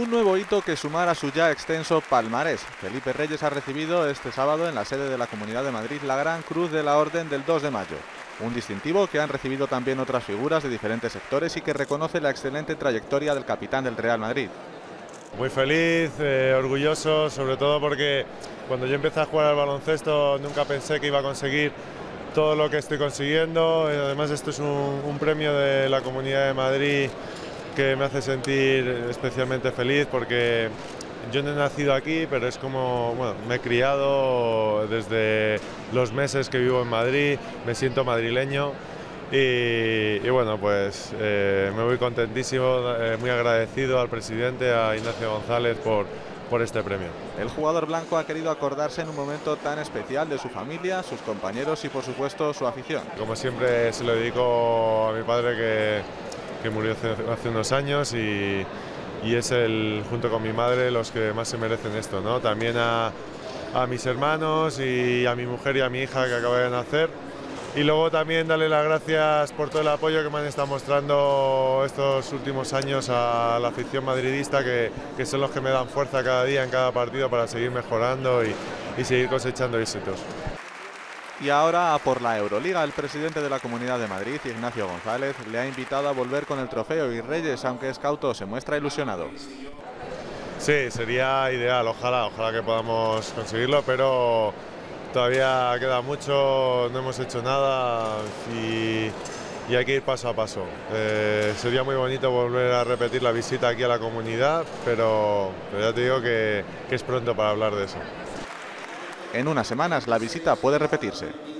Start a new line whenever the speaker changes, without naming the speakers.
un nuevo hito que sumar a su ya extenso palmarés. Felipe Reyes ha recibido este sábado en la sede de la Comunidad de Madrid la Gran Cruz de la Orden del 2 de mayo. Un distintivo que han recibido también otras figuras de diferentes sectores y que reconoce la excelente trayectoria del capitán del Real Madrid.
Muy feliz, eh, orgulloso, sobre todo porque cuando yo empecé a jugar al baloncesto nunca pensé que iba a conseguir todo lo que estoy consiguiendo. Además esto es un, un premio de la Comunidad de Madrid que me hace sentir especialmente feliz porque yo no he nacido aquí, pero es como, bueno, me he criado desde los meses que vivo en Madrid, me siento madrileño y, y bueno, pues eh, me voy contentísimo, eh, muy agradecido al presidente, a Ignacio González por, por este premio.
El jugador blanco ha querido acordarse en un momento tan especial de su familia, sus compañeros y por supuesto su afición.
Como siempre se lo dedico a mi padre que, que murió hace, hace unos años y, y es el, junto con mi madre, los que más se merecen esto, ¿no? También a, a mis hermanos y a mi mujer y a mi hija que acaba de nacer. Y luego también darle las gracias por todo el apoyo que me han estado mostrando estos últimos años a la afición madridista, que, que son los que me dan fuerza cada día en cada partido para seguir mejorando y, y seguir cosechando éxitos.
Y ahora a por la Euroliga, el presidente de la Comunidad de Madrid, Ignacio González, le ha invitado a volver con el trofeo y Reyes, aunque es cauto, se muestra ilusionado.
Sí, sería ideal, ojalá, ojalá que podamos conseguirlo, pero todavía queda mucho, no hemos hecho nada y, hay que ir paso a paso. Eh, sería muy bonito volver a repetir la visita aquí a la comunidad, pero, ya te digo que es pronto para hablar de eso.
En unas semanas la visita puede repetirse.